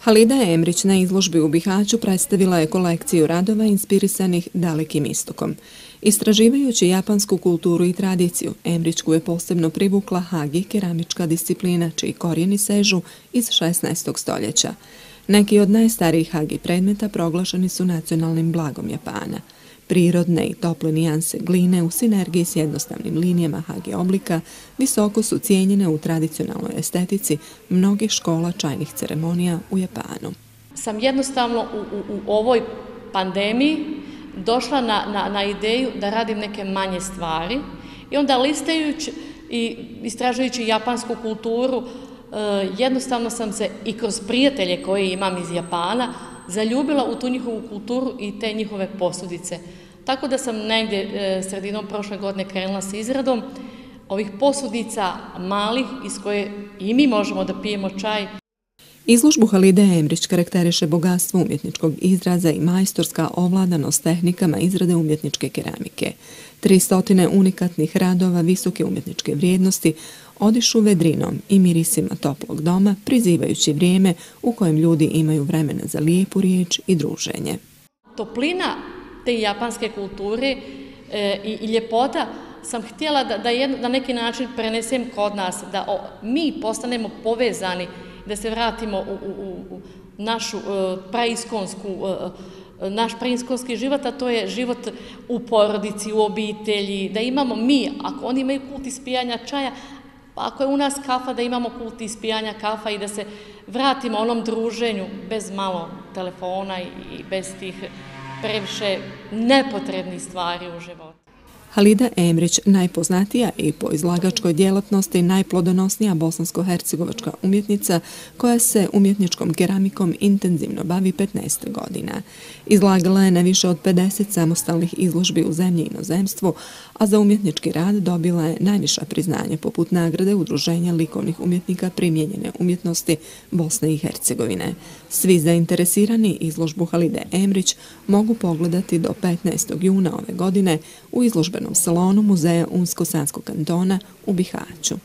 Halida Emrić na izložbi u Bihaću predstavila je kolekciju radova inspirisanih dalekim istokom. Istraživajući japansku kulturu i tradiciju, Emrićku je posebno privukla hagi keramička disciplina, čiji korijeni sežu iz 16. stoljeća. Neki od najstarijih hagi predmeta proglašeni su nacionalnim blagom Japana – Prirodne i tople nijanse gline u sinergiji s jednostavnim linijama hage oblika visoko su cijenjene u tradicionalnoj estetici mnogih škola čajnih ceremonija u Japanu. Sam jednostavno u, u, u ovoj pandemiji došla na, na, na ideju da radim neke manje stvari i onda listajući i istražujući japansku kulturu, e, jednostavno sam se i kroz prijatelje koje imam iz Japana zaljubila u tu njihovu kulturu i te njihove posudice. Tako da sam negdje e, sredinom prošle godine krenula sa izradom ovih posudica malih iz koje i mi možemo da pijemo čaj. Izložbu Halide Emrić karakteriše bogatstvo umjetničkog izraza i majstorska ovladanost tehnikama izrade umjetničke keramike. Tri stotine unikatnih radova visoke umjetničke vrijednosti odišu vedrinom i mirisima toplog doma, prizivajući vrijeme u kojem ljudi imaju vremena za lijepu riječ i druženje. Toplina te japanske kulture e, i, i ljepota sam htjela da, da na neki način prenesem kod nas, da o, mi postanemo povezani, da se vratimo u, u, u našu e, praiskonsku, e, e naš praiskonski život, a to je život u porodici, u obitelji, da imamo mi, ako oni imaju kult ispijanja čaja, pa ako je u nas kafa, da imamo kult ispijanja kafa i da se vratimo onom druženju bez malo telefona i, i bez tih previše nepotrebnih stvari u životu. Halida Emrić, najpoznatija i po izlagačkoj djelatnosti najplodonosnija bosansko-hercegovačka umjetnica koja se umjetničkom keramikom intenzivno bavi 15 godina. Izlagala je na više od 50 samostalnih izložbi u zemlji i inozemstvu, a za umjetnički rad dobila je najviša priznanje poput nagrade Udruženja likovnih umjetnika primjenjene umjetnosti Bosne i Hercegovine. Svi zainteresirani izložbu Halide Emrić mogu pogledati do 15. juna ove godine u izložbenom salonu Muzeja Unsko-Sanskog kantona u Bihaću.